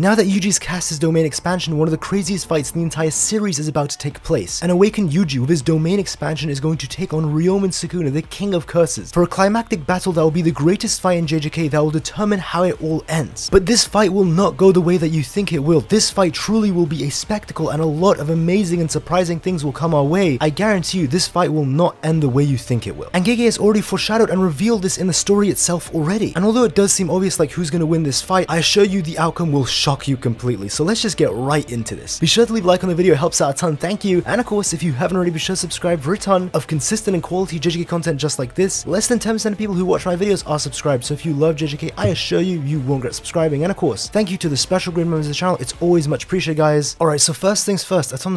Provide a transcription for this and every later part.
Now that Yuji's cast his domain expansion, one of the craziest fights in the entire series is about to take place. An awakened Yuji with his domain expansion is going to take on Ryomen Sukuna, the king of curses, for a climactic battle that will be the greatest fight in JJK that will determine how it all ends. But this fight will not go the way that you think it will. This fight truly will be a spectacle and a lot of amazing and surprising things will come our way. I guarantee you this fight will not end the way you think it will. And Gege has already foreshadowed and revealed this in the story itself already. And although it does seem obvious like who's going to win this fight, I assure you the outcome will shock you completely. So let's just get right into this. Be sure to leave a like on the video, it helps out a ton, thank you. And of course, if you haven't already, be sure to subscribe for a ton of consistent and quality JJK content just like this. Less than 10% of people who watch my videos are subscribed, so if you love JJK, I assure you, you won't regret subscribing. And of course, thank you to the special grade members of the channel, it's always much appreciated guys. Alright, so first things first, atom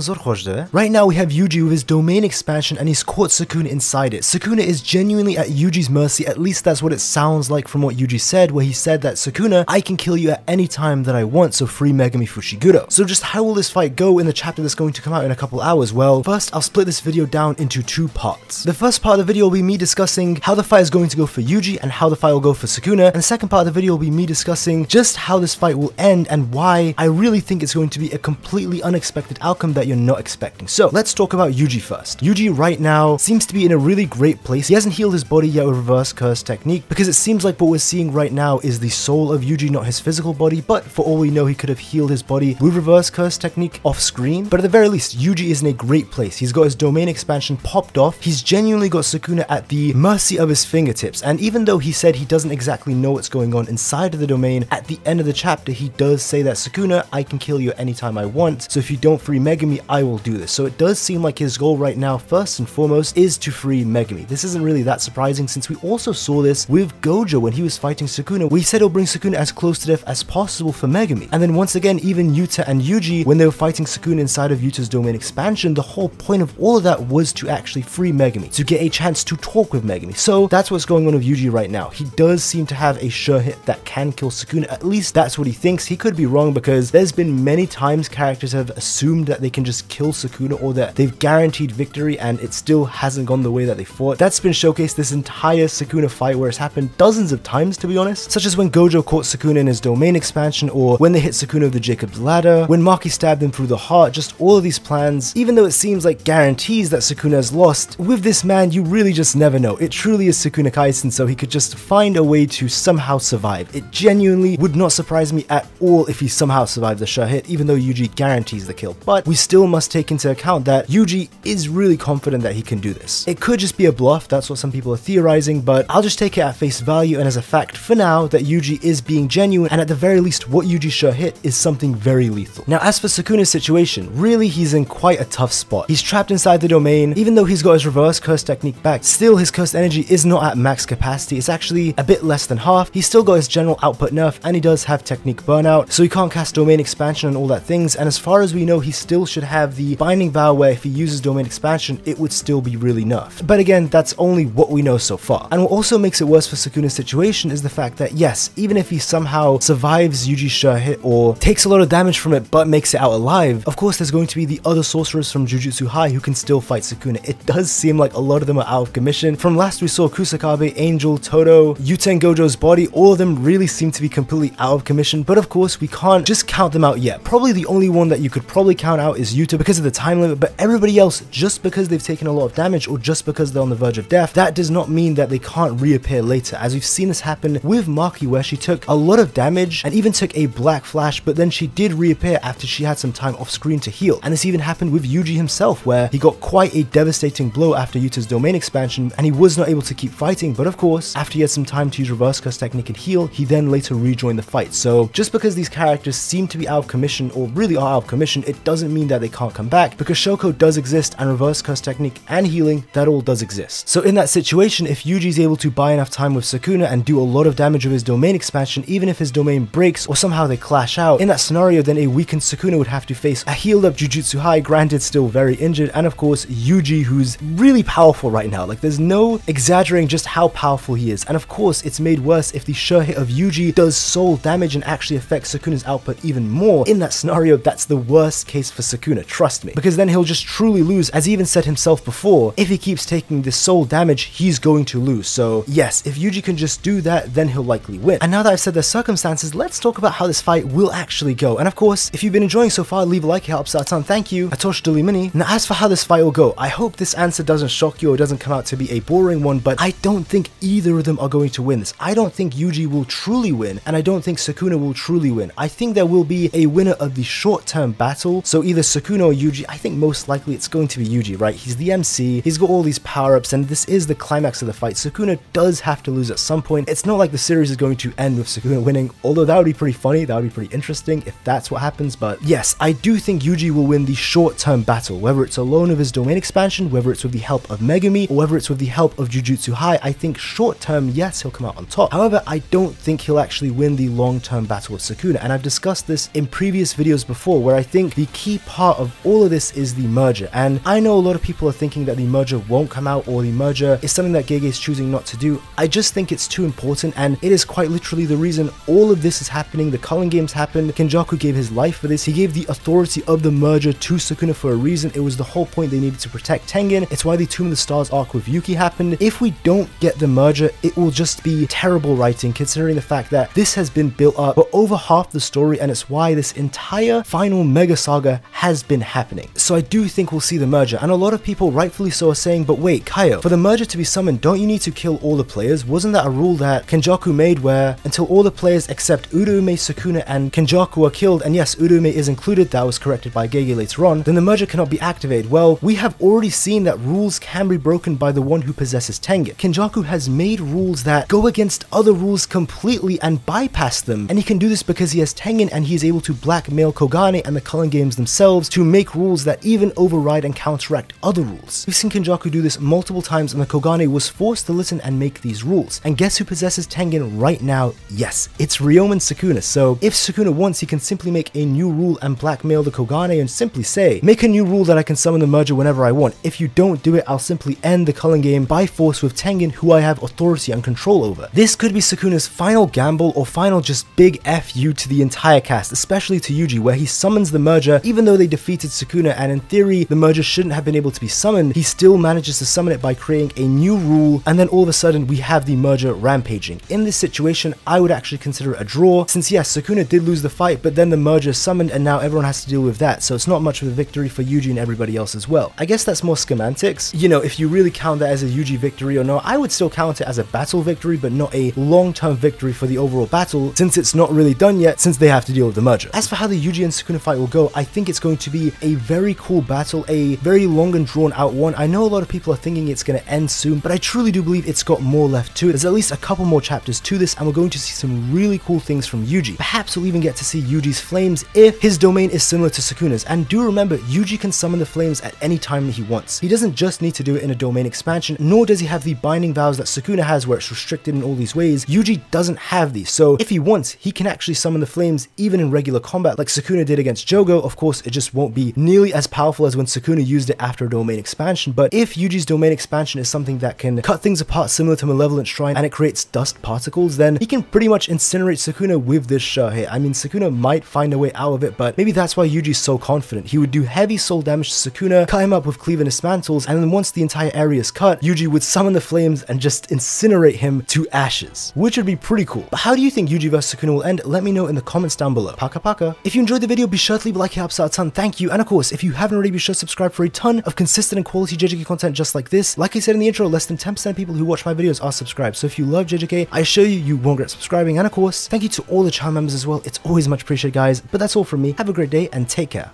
Right now we have Yuji with his domain expansion and he's caught Sukuna inside it. Sukuna is genuinely at Yuji's mercy, at least that's what it sounds like from what Yuji said, where he said that Sukuna, I can kill you at any time that I want, so free Megumi Fushiguro. So just how will this fight go in the chapter that's going to come out in a couple hours? Well, first I'll split this video down into two parts. The first part of the video will be me discussing how the fight is going to go for Yuji and how the fight will go for Sukuna, and the second part of the video will be me discussing just how this fight will end and why I really think it's going to be a completely unexpected outcome that you're not expecting. So let's talk about Yuji first. Yuji right now seems to be in a really great place. He hasn't healed his body yet with reverse curse technique because it seems like what we're seeing right now is the soul of Yuji, not his physical body, but for all we know, he could have healed his body with reverse curse technique off screen. But at the very least, Yuji is in a great place. He's got his domain expansion popped off. He's genuinely got Sukuna at the mercy of his fingertips. And even though he said he doesn't exactly know what's going on inside of the domain, at the end of the chapter, he does say that Sukuna, I can kill you anytime I want. So if you don't free Megumi, I will do this. So it does seem like his goal right now, first and foremost, is to free Megumi. This isn't really that surprising since we also saw this with Gojo when he was fighting Sukuna, We said he'll bring Sukuna as close to death as possible for And then once again, even Yuta and Yuji, when they were fighting Sukuna inside of Yuta's domain expansion, the whole point of all of that was to actually free Megumi, to get a chance to talk with Megumi. So that's what's going on with Yuji right now. He does seem to have a sure hit that can kill Sukuna. At least that's what he thinks. He could be wrong because there's been many times characters have assumed that they can just kill Sukuna or that they've guaranteed victory and it still hasn't gone the way that they thought. That's been showcased this entire Sukuna fight where it's happened dozens of times to be honest, such as when Gojo caught Sukuna in his domain expansion or when they hit Sukuna with the Jacob's ladder, when Maki stabbed him through the heart, just all of these plans, even though it seems like guarantees that Sukuna has lost, with this man you really just never know. It truly is Sukuna Kaisen so he could just find a way to somehow survive. It genuinely would not surprise me at all if he somehow survived the sure hit, even though Yuji guarantees the kill. But we still must take into account that Yuji is really confident that he can do this. It could just be a bluff, that's what some people are theorizing, but I'll just take it at face value and as a fact for now that Yuji is being genuine and at the very least what Yuji sure hit is something very lethal. Now as for Sukuna's situation, really he's in quite a tough spot. He's trapped inside the domain, even though he's got his reverse curse technique back, still his cursed energy is not at max capacity, it's actually a bit less than half. He's still got his general output nerf and he does have technique burnout, so he can't cast domain expansion and all that things, and as far as we know he still should have the binding vow where if he uses domain expansion it would still be really nerfed. But again, that's only what we know so far. And what also makes it worse for Sukuna's situation is the fact that yes, even if he somehow survives Yuji's sure hit or takes a lot of damage from it but makes it out alive, of course there's going to be the other sorcerers from Jujutsu High who can still fight Sukuna. It does seem like a lot of them are out of commission. From last we saw Kusakabe, Angel, Todo, Yuta and Gojo's body, all of them really seem to be completely out of commission, but of course we can't just count them out yet. Probably the only one that you could probably count out is Yuta because of the time limit, but everybody else, just because they've taken a lot of damage or just because they're on the verge of death, that does not mean that they can't reappear later, as we've seen this happen with Maki where she took a lot of damage and even took a black flash, but then she did reappear after she had some time off screen to heal. And this even happened with Yuji himself, where he got quite a devastating blow after Yuta's domain expansion, and he was not able to keep fighting, but of course, after he had some time to use reverse curse technique and heal, he then later rejoined the fight. So just because these characters seem to be out of commission, or really are out of commission, it doesn't mean that they can't come back, because Shoko does exist, and reverse curse technique and healing, that all does exist. So in that situation, if Yuji is able to buy enough time with Sukuna and do a lot of damage with his domain expansion, even if his domain breaks or somehow they clash out, in that scenario, then a weakened Sukuna would have to face a healed up Jujutsu High, granted still very injured, and of course Yuji, who's really powerful right now. Like there's no exaggerating just how powerful he is. And of course, it's made worse if the sure hit of Yuji does soul damage and actually affects Sukuna's output even more. In that scenario, that's the worst case for Sukuna, trust me. Because then he'll just truly lose, as he even said himself before, if he keeps taking this soul damage, he's going to lose. So yes, if Yuji can just do that, then he'll likely win. And now that I've said the circumstances, let's talk about how this fight fight will actually go. And of course, if you've been enjoying so far, leave a like, it helps out a ton. Thank you. Atoshi Mini. Now as for how this fight will go, I hope this answer doesn't shock you or doesn't come out to be a boring one, but I don't think either of them are going to win this. I don't think Yuji will truly win, and I don't think Sukuna will truly win. I think there will be a winner of the short-term battle, so either Sukuna or Yuji, I think most likely it's going to be Yuji, right? He's the MC, he's got all these power-ups, and this is the climax of the fight. Sukuna does have to lose at some point. It's not like the series is going to end with Sukuna winning, although that would be pretty funny, that would be pretty interesting if that's what happens, but yes, I do think Yuji will win the short-term battle, whether it's alone with his domain expansion, whether it's with the help of Megumi, or whether it's with the help of Jujutsu High, I think short-term, yes, he'll come out on top. However, I don't think he'll actually win the long-term battle with Sukuna, and I've discussed this in previous videos before, where I think the key part of all of this is the merger, and I know a lot of people are thinking that the merger won't come out, or the merger is something that Gege is choosing not to do. I just think it's too important, and it is quite literally the reason all of this is happening. The Games happened, Kenjaku gave his life for this, he gave the authority of the merger to Sukuna for a reason, it was the whole point they needed to protect Tengen, it's why the Tomb of the Stars arc with Yuki happened. If we don't get the merger, it will just be terrible writing considering the fact that this has been built up for over half the story and it's why this entire final mega saga has been happening. So I do think we'll see the merger and a lot of people rightfully so are saying, but wait, Kaiyo, for the merger to be summoned, don't you need to kill all the players? Wasn't that a rule that Kenjaku made where until all the players except Uraume, Sukuna and Kenjaku are killed, and yes, Uraume is included, that was corrected by Gege later on, then the merger cannot be activated. Well, we have already seen that rules can be broken by the one who possesses Tengen. Kenjaku has made rules that go against other rules completely and bypass them, and he can do this because he has Tengen and he is able to blackmail Kogane and the Culling Games themselves to make rules that even override and counteract other rules. We've seen Kenjaku do this multiple times and the Kogane was forced to listen and make these rules. And guess who possesses Tengen right now? Yes, it's Ryomen Sukuna. So if Sukuna wants, he can simply make a new rule and blackmail the Kogane and simply say, make a new rule that I can summon the merger whenever I want. If you don't do it, I'll simply end the Culling Game by force with Tengen, who I have authority and control over. This could be Sukuna's final gamble or final just big FU to the entire cast, especially to Yuji, where he summons the merger even though they defeated Sukuna and in theory the merger shouldn't have been able to be summoned, he still manages to summon it by creating a new rule and then all of a sudden we have the merger rampaging. In this situation, I would actually consider it a draw since yes, Sukuna did lose the fight but then the merger summoned and now everyone has to deal with that so it's not much of a victory for Yuji and everybody else as well. I guess that's more semantics. You know, if you really count that as a Yuji victory or not, I would still count it as a battle victory but not a long-term victory for the overall battle since it's not really done yet since they have to deal with the merger. As for how the Yuji and Sukuna fight will go, I think it's going to be a very cool battle, a very long and drawn out one. I know a lot of people are thinking it's going to end soon, but I truly do believe it's got more left to it. There's at least a couple more chapters to this and we're going to see some really cool things from Yuji. Perhaps we'll even get to see Yuji's flames if his domain is similar to Sukuna's. And do remember, Yuji can summon the flames at any time that he wants. He doesn't just need to do it in a domain expansion, nor does he have the binding vows that Sukuna has where it's restricted in all these ways. Yuji doesn't have these, so if he wants, he can actually summon the flames even in regular combat like Sukuna did against Jogo. Of course, it just won't be nearly as powerful as when Sukuna used it after a domain expansion, but if Yuji's domain expansion is something that can cut things apart similar to Malevolent Shrine and it creates dust particles, then he can pretty much incinerate Sukuna with this shot I mean, Sukuna might find a way out of it, but maybe that's why Yuji's so confident. He would do heavy soul damage to Sukuna, cut him up with Cleave and Dismantles, and then once the entire area is cut, Yuji would summon the flames and just incinerate him to ashes, which would be pretty cool. But how do you think Yuji vs Sukuna will end? Let me know in the comments down below. Paka paka. If you enjoyed the video, be sure to leave a like, it helps out a ton. Thank you. And of course, if you haven't already, be sure to subscribe for a ton of consistent and quality JJK content just like this. Like I said in the intro, less than 10% of people who watch my videos are subscribed. So if you love JJK, I assure you, you won't regret subscribing. And of course, thank you to all the channel members well. It's always much appreciated, guys. But that's all from me. Have a great day and take care.